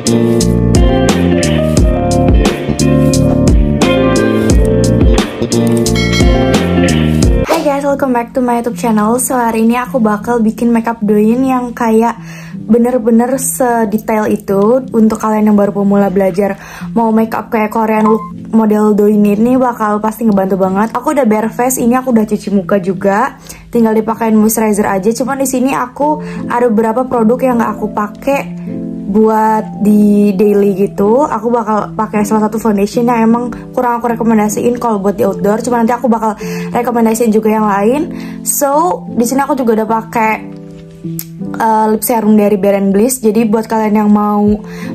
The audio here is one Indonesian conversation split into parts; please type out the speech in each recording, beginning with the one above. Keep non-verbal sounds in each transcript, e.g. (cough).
Hai guys, welcome back to my YouTube channel. So hari ini aku bakal bikin makeup doin yang kayak bener-bener sedetail itu untuk kalian yang baru pemula belajar mau makeup kayak Korean look model doin ini bakal pasti ngebantu banget. Aku udah bare face, ini aku udah cuci muka juga. Tinggal dipakein moisturizer aja. Cuman di sini aku ada beberapa produk yang gak aku pakai buat di daily gitu aku bakal pakai salah satu foundation yang emang kurang aku rekomendasiin kalau buat di outdoor. Cuma nanti aku bakal rekomendasiin juga yang lain. So di sini aku juga udah pakai uh, lip serum dari Bare Bliss. Jadi buat kalian yang mau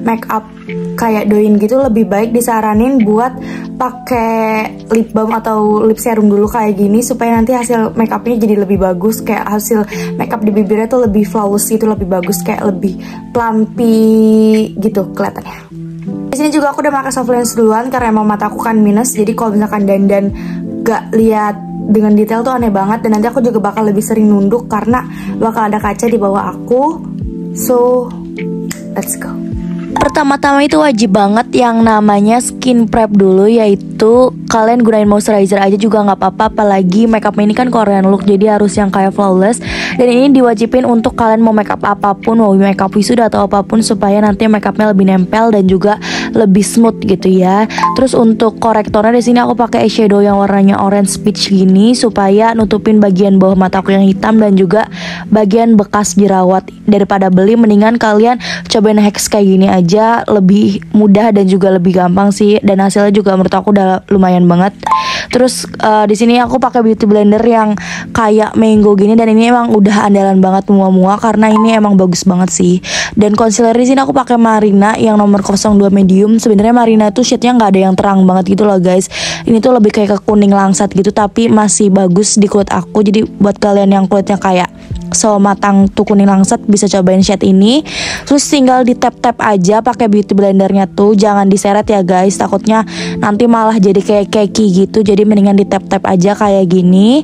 make up kayak doin gitu lebih baik disaranin buat pakai lip balm atau lip serum dulu kayak gini supaya nanti hasil make upnya jadi lebih bagus. Kayak hasil make up di bibirnya tuh lebih flawless gitu lebih bagus kayak lebih plumpy gitu kelihatannya. Di sini juga aku udah pakai soft lens duluan karena emang mata aku kan minus. Jadi kalau misalkan dandan gak lihat dengan detail tuh aneh banget. Dan nanti aku juga bakal lebih sering nunduk karena bakal ada kaca di bawah aku. So let's go. Pertama-tama itu wajib banget yang namanya skin prep dulu yaitu kalian gunain moisturizer aja juga nggak apa-apa apalagi makeup ini kan Korean look jadi harus yang kayak flawless. Dan ini diwajibin untuk kalian mau makeup apa pun mau makeup wisuda atau apa pun supaya nanti makeupnya lebih nempel dan juga lebih smooth gitu ya. Terus untuk korektornya di sini aku pakai eyeshadow yang warnanya orange peach gini supaya nutupin bagian bawah mataku yang hitam dan juga bagian bekas jerawat daripada beli mendingan kalian cobain hex kayak gini aja lebih mudah dan juga lebih gampang sih dan hasilnya juga menurut aku udah lumayan banget. Terus uh, di sini aku pakai beauty blender yang kayak mango gini dan ini emang udah andalan banget mua-mua karena ini emang bagus banget sih. Dan concealer di sini aku pakai Marina yang nomor 02 medium. Sebenarnya Marina tuh shade-nya nggak ada yang terang banget gitu loh guys. Ini tuh lebih kayak ke kuning langsat gitu tapi masih bagus di kulit aku. Jadi buat kalian yang kulitnya kayak so matang tuh kuning langsat bisa cobain shade ini terus tinggal di tap tap aja pakai beauty blendernya tuh. Jangan diseret ya guys. Takutnya nanti malah jadi kayak keki gitu. Jadi mendingan di tap tap aja kayak gini.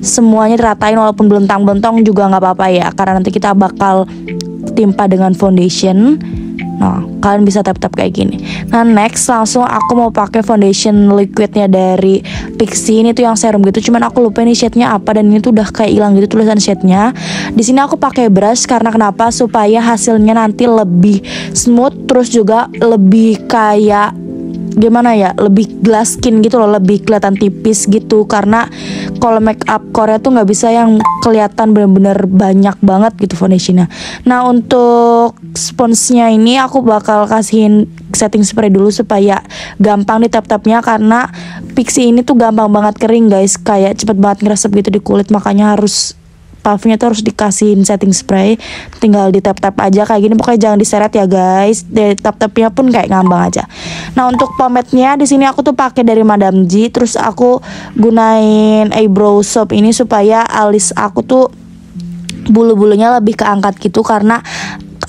Semuanya diratain walaupun belentang-belentong juga nggak apa-apa ya. Karena nanti kita bakal timpa dengan foundation Nah, kalian bisa tap-tap kayak gini. Nah, next langsung aku mau pakai foundation liquidnya dari Pixi. Ini tuh yang serum gitu. Cuman aku lupa ini shade-nya apa dan ini tuh udah kayak hilang gitu tulisan shade-nya. Di sini aku pakai brush karena kenapa? Supaya hasilnya nanti lebih smooth terus juga lebih kayak gimana ya lebih glass skin gitu loh lebih kelihatan tipis gitu. Karena kalau make up Korea tuh nggak bisa yang kelihatan bener-bener banyak banget gitu foundationnya. Nah untuk sponsnya ini aku bakal kasihin setting spray dulu supaya gampang di tap-tapnya. Karena pixie ini tuh gampang banget kering guys. Kayak cepet banget ngeresep gitu di kulit makanya harus puffnya tuh harus dikasihin setting spray. Tinggal di tap tap aja kayak gini. Pokoknya jangan diseret ya guys. Di tap tapnya pun kayak ngambang aja. Nah untuk pomade-nya di sini aku tuh pakai dari Madame G. Terus aku gunain eyebrow soap ini supaya alis aku tuh bulu-bulunya lebih keangkat gitu. Karena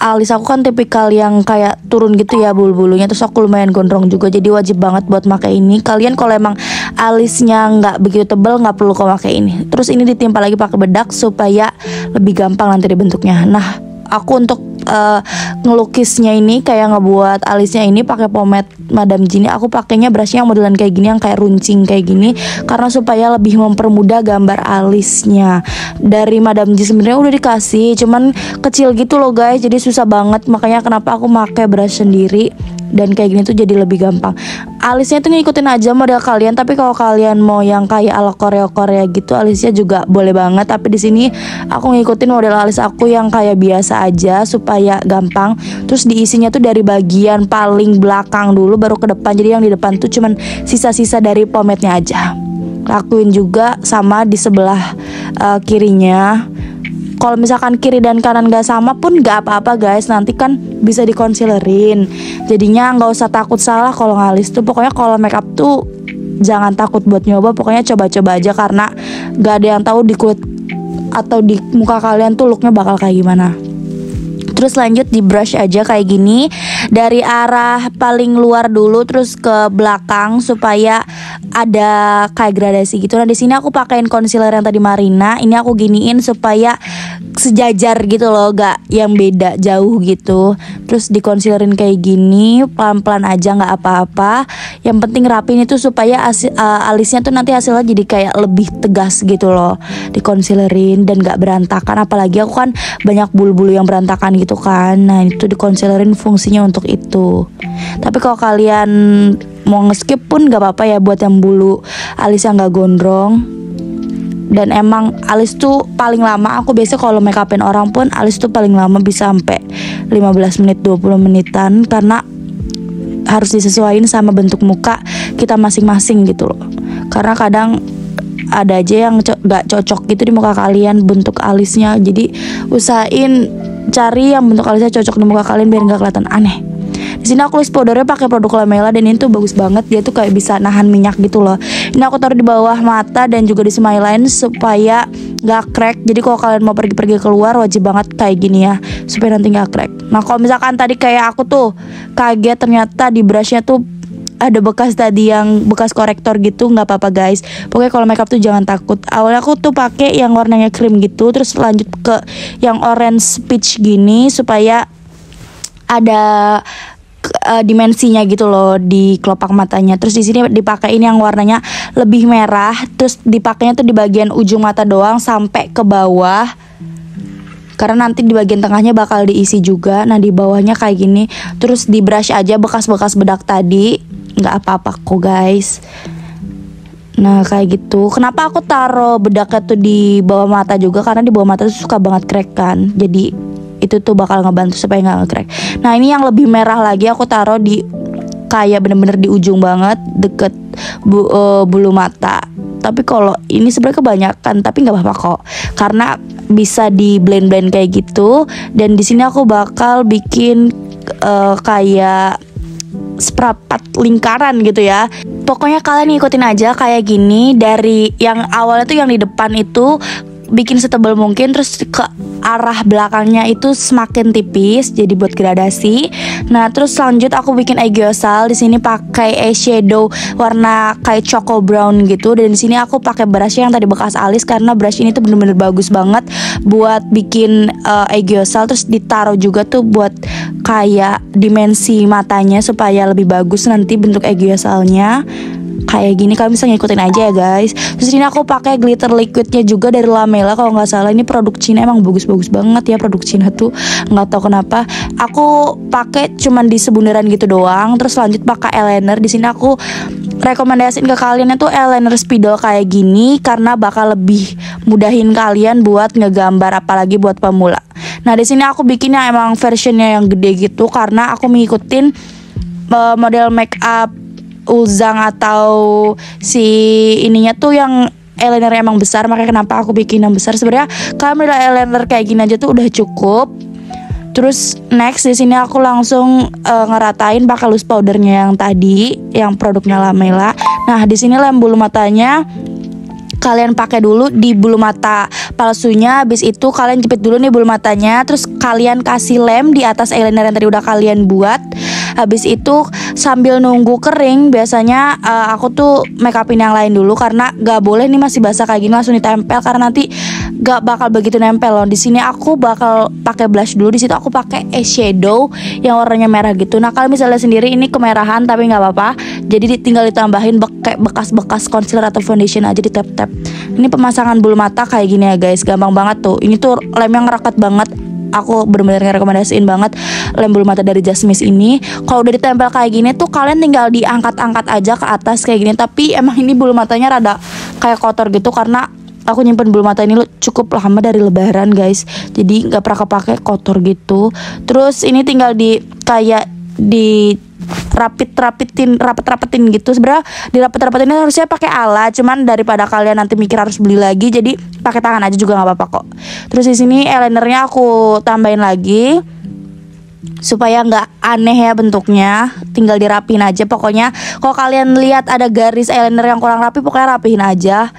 alis aku kan tipikal yang kayak turun gitu ya bulu-bulunya. Terus aku lumayan gondrong juga. Jadi wajib banget buat pakai ini. Kalian kalau emang alisnya nggak begitu tebel nggak perlu kau pakai ini. Terus ini ditimpa lagi pakai bedak supaya lebih gampang nanti dibentuknya. Nah aku untuk uh, ngelukisnya ini kayak ngebuat alisnya ini pakai pomade Madame Gini aku pakainya brushnya yang modelan kayak gini yang kayak runcing kayak gini karena supaya lebih mempermudah gambar alisnya. Dari Madame G sebenarnya udah dikasih cuman kecil gitu loh guys jadi susah banget. Makanya kenapa aku pakai brush sendiri dan kayak gini tuh jadi lebih gampang. Alisnya tuh ngikutin aja model kalian tapi kalau kalian mau yang kayak ala Korea Korea gitu alisnya juga boleh banget. Tapi di sini aku ngikutin model alis aku yang kayak biasa aja supaya gampang. Terus diisinya tuh dari bagian paling belakang dulu baru ke depan. Jadi yang di depan tuh cuman sisa-sisa dari pomade-nya aja. Lakuin juga sama di sebelah uh, kirinya kalau misalkan kiri dan kanan gak sama pun gak apa-apa guys. Nanti kan bisa dikonsilerin jadinya nggak usah takut salah kalau ngalis tuh. Pokoknya kalau makeup tuh jangan takut buat nyoba. Pokoknya coba-coba aja karena gak ada yang tahu di kulit atau di muka kalian tuh looknya bakal kayak gimana. Terus lanjut di brush aja kayak gini. Dari arah paling luar dulu Terus ke belakang Supaya ada kayak gradasi gitu. Nah di sini aku pakein concealer yang tadi Marina. Ini aku giniin supaya sejajar gitu loh gak yang beda jauh gitu. Terus di concealerin kayak gini pelan-pelan aja nggak apa-apa. Yang penting rapin itu supaya uh, alisnya tuh nanti hasilnya jadi kayak lebih tegas gitu loh. Di concealerin dan gak berantakan. Apalagi aku kan banyak bulu-bulu yang berantakan gitu kan. Nah itu di concealerin fungsinya untuk itu. Tapi kalau kalian mau ngeskip pun gak apa-apa ya buat yang bulu alis yang gak gondrong dan emang alis tuh paling lama aku biasa kalau make upin orang pun alis tuh paling lama bisa sampai 15 menit 20 menitan karena harus disesuaikan sama bentuk muka kita masing-masing gitu loh karena kadang ada aja yang co gak cocok gitu di muka kalian bentuk alisnya jadi usahain cari yang bentuk alisnya cocok di muka kalian biar gak kelihatan aneh di sini aku list powdernya pakai produk Lamela dan ini tuh bagus banget. Dia tuh kayak bisa nahan minyak gitu loh. Ini aku taruh di bawah mata dan juga di smile line supaya gak crack. Jadi kalau kalian mau pergi-pergi keluar wajib banget kayak gini ya supaya nanti gak crack. Nah kalau misalkan tadi kayak aku tuh kaget ternyata di brushnya tuh ada bekas tadi yang bekas korektor gitu nggak apa-apa guys pokoknya kalau makeup tuh jangan takut awalnya aku tuh pakai yang warnanya krim gitu terus lanjut ke yang orange peach gini supaya ada uh, dimensinya gitu loh di kelopak matanya. Terus di sini dipakai ini yang warnanya lebih merah, terus dipakainya tuh di bagian ujung mata doang sampai ke bawah. Karena nanti di bagian tengahnya bakal diisi juga. Nah, di bawahnya kayak gini. Terus di brush aja bekas-bekas bedak tadi. nggak apa-apa kok, guys. Nah kayak gitu Kenapa aku taruh bedaknya tuh di bawah mata juga Karena di bawah mata tuh suka banget crack kan Jadi itu tuh bakal ngebantu supaya nggak ngekrek. Nah ini yang lebih merah lagi aku taruh di kayak bener-bener di ujung banget deket bu, uh, bulu mata. Tapi kalau ini sebenarnya kebanyakan tapi nggak apa-apa kok karena bisa di blend-blend kayak gitu dan di sini aku bakal bikin uh, kayak seprapat lingkaran gitu ya Pokoknya kalian ikutin aja kayak gini Dari yang awalnya tuh yang di depan itu bikin setebal mungkin terus ke arah belakangnya itu semakin tipis jadi buat gradasi. Nah, terus lanjut aku bikin eyegosal di sini pakai eyeshadow warna kayak choco brown gitu. Dan di sini aku pakai brush yang tadi bekas alis karena brush ini tuh bener-bener bagus banget buat bikin uh, eyegosal terus ditaruh juga tuh buat kayak dimensi matanya supaya lebih bagus nanti bentuk eyegossalnya kayak gini kalian bisa ngikutin aja ya guys. Terus ini aku pakai glitter liquidnya juga dari Lamela kalau nggak salah. Ini produk Cina emang bagus-bagus banget ya produk Cina tuh. Nggak tahu kenapa. Aku pakai cuman di sebundaran gitu doang. Terus lanjut pakai eyeliner. Di sini aku rekomendasiin ke kalian itu eyeliner spidol kayak gini karena bakal lebih mudahin kalian buat ngegambar apalagi buat pemula. Nah di sini aku bikinnya emang versionnya yang gede gitu karena aku mengikutin uh, model make up Uzang atau si ininya tuh yang eyeliner emang besar makanya kenapa aku bikin yang besar. Sebenarnya kalau eyeliner kayak gini aja tuh udah cukup. Terus next di sini aku langsung uh, ngeratain pakai loose powdernya yang tadi, yang produknya Lamela. Nah di sini lem bulu matanya kalian pakai dulu di bulu mata palsunya. Habis itu kalian jepit dulu nih bulu matanya. Terus kalian kasih lem di atas eyeliner yang tadi udah kalian buat habis itu sambil nunggu kering biasanya uh, aku tuh make upin yang lain dulu karena gak boleh nih masih basah kayak gini langsung ditempel karena nanti gak bakal begitu nempel loh. Di sini aku bakal pakai blush dulu di situ aku pakai eyeshadow yang warnanya merah gitu. Nah kalau misalnya sendiri ini kemerahan tapi nggak apa-apa. Jadi tinggal ditambahin bekas-bekas concealer atau foundation aja di tap-tap. Ini pemasangan bulu mata kayak gini ya guys. Gampang banget tuh. Ini tuh lem yang rakat banget aku bener-bener rekomendasiin banget lem bulu mata dari Jasmine ini. Kalau udah ditempel kayak gini tuh kalian tinggal diangkat-angkat aja ke atas kayak gini. Tapi emang ini bulu matanya rada kayak kotor gitu karena aku nyimpen bulu mata ini cukup lama dari lebaran guys. Jadi nggak pernah kepake kotor gitu. Terus ini tinggal di kayak di rapit rapitin rapet rapetin gitu. Sebenarnya di rapet rapetin harusnya pakai alat cuman daripada kalian nanti mikir harus beli lagi jadi pakai tangan aja juga nggak apa-apa kok. Terus di sini eyelinernya aku tambahin lagi supaya nggak aneh ya bentuknya. Tinggal dirapin aja. Pokoknya kalau kalian lihat ada garis eyeliner yang kurang rapi pokoknya rapihin aja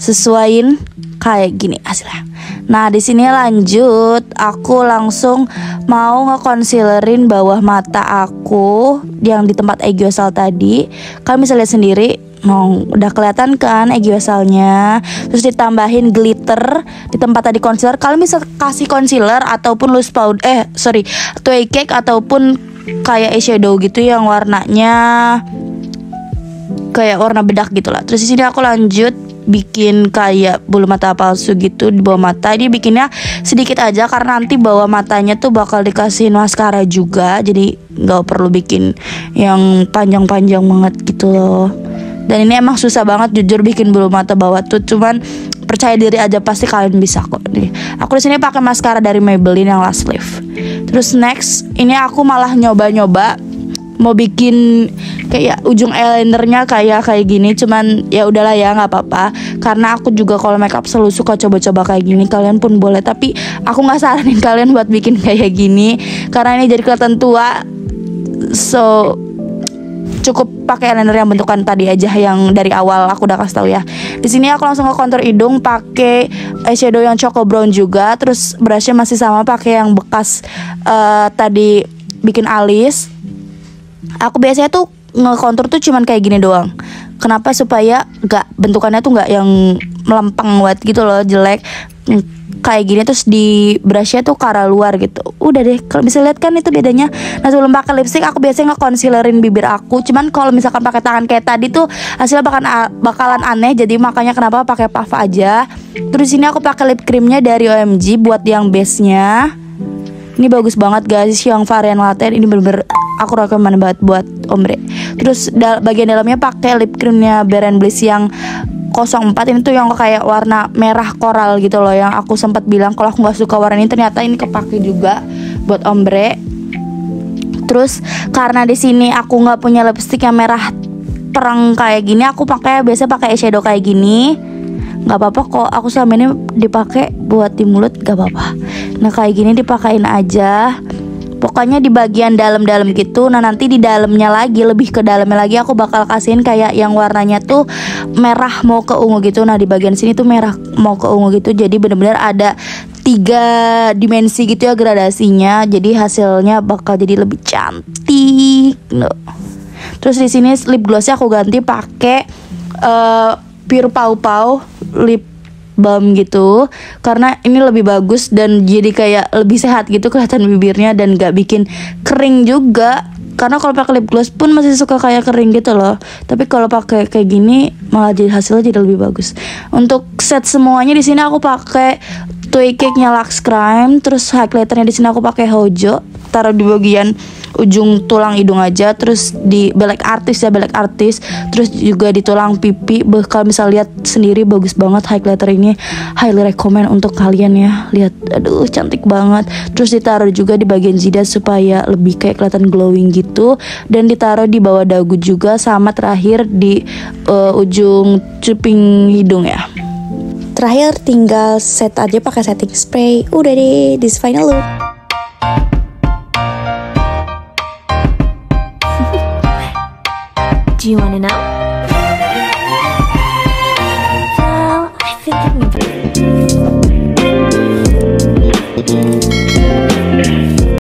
sesuaiin kayak gini hasilnya. Nah di sini lanjut, aku langsung mau ngeconcealerin bawah mata aku yang di tempat egiosal tadi. Kalian bisa lihat sendiri, Nah, udah kelihatan kan egiossalnya Terus ditambahin glitter di tempat tadi concealer Kalian bisa kasih concealer ataupun loose powder Eh sorry, tway cake ataupun kayak eyeshadow gitu yang warnanya kayak warna bedak gitu lah. Terus di sini aku lanjut bikin kayak bulu mata palsu gitu di bawah mata. Ini bikinnya sedikit aja karena nanti bawah matanya tuh bakal dikasih maskara juga. Jadi nggak perlu bikin yang panjang-panjang banget gitu loh. Dan ini emang susah banget jujur bikin bulu mata bawah tuh cuman percaya diri aja pasti kalian bisa kok nih. Aku di sini pakai maskara dari Maybelline yang last lift. Terus next ini aku malah nyoba-nyoba mau bikin kayak ujung eyelinernya kayak kayak gini. Cuman ya udahlah ya nggak apa-apa. Karena aku juga kalau makeup selalu suka coba-coba kayak gini. Kalian pun boleh. Tapi aku nggak saranin (laughs) kalian buat bikin kayak gini. Karena ini jadi kelihatan tua. So cukup pakai eyeliner yang bentukan tadi aja yang dari awal aku udah kasih tahu ya. Di sini aku langsung ke kontur hidung pakai eyeshadow yang choco brown juga, terus brushnya masih sama pakai yang bekas uh, tadi bikin alis. Aku biasanya tuh ngekontur tuh cuman kayak gini doang. Kenapa supaya gak bentukannya tuh gak yang melempeng buat gitu loh jelek. Kayak gini terus di brushnya tuh ke luar gitu. Udah deh kalau bisa lihat kan itu bedanya. Nah sebelum pakai lipstick aku biasanya nge-concealerin bibir aku. Cuman kalau misalkan pakai tangan kayak tadi tuh hasilnya bakalan bakalan aneh. Jadi makanya kenapa pakai puff aja. Terus ini aku pakai lip creamnya dari OMG buat yang base nya ini bagus banget guys. Yang varian latte ini bener-bener aku rekomen banget buat ombre. Terus dal bagian dalamnya pakai lip creamnya Bare Bliss yang 04 ini tuh yang kayak warna merah koral gitu loh yang aku sempat bilang kalau aku nggak suka warna ini ternyata ini kepake juga buat ombre. Terus karena di sini aku nggak punya lipstick yang merah perang kayak gini aku pakai biasa pakai eyeshadow kayak gini. Nggak apa-apa kok aku selama ini dipakai buat di mulut gak apa-apa. Nah kayak gini dipakein aja Pokoknya di bagian dalam-dalam gitu. Nah nanti di dalamnya lagi Lebih ke dalamnya lagi Aku bakal kasihin kayak yang warnanya tuh Merah mau ke ungu gitu. Nah di bagian sini tuh merah mau ke ungu gitu. Jadi bener-bener ada tiga dimensi gitu ya gradasinya. Jadi hasilnya bakal jadi lebih cantik no. Terus di sini lip glossnya aku ganti pakai uh, Pure Pau Pau lip balm gitu karena ini lebih bagus dan jadi kayak lebih sehat gitu kelihatan bibirnya dan gak bikin kering juga. Karena kalau pakai lip gloss pun masih suka kayak kering gitu loh. Tapi kalau pakai kayak gini malah jadi hasilnya jadi lebih bagus. Untuk set semuanya di sini aku pakai Tway Cake nya Lux Crime terus highlighternya di sini aku pakai Hojo taruh di bagian ujung tulang hidung aja terus di belek artis ya belek artis terus juga di tulang pipi. Bakal bisa lihat sendiri bagus banget highlighter ini. Highly recommend untuk kalian ya. Lihat aduh cantik banget. Terus ditaruh juga di bagian jidat supaya lebih kayak kelihatan glowing gitu. Dan ditaruh di bawah dagu juga sama terakhir di uh, ujung cuping hidung ya. Terakhir tinggal set aja pakai setting spray. Udah deh this final look Do you want to know? Well, I've been thinking about it.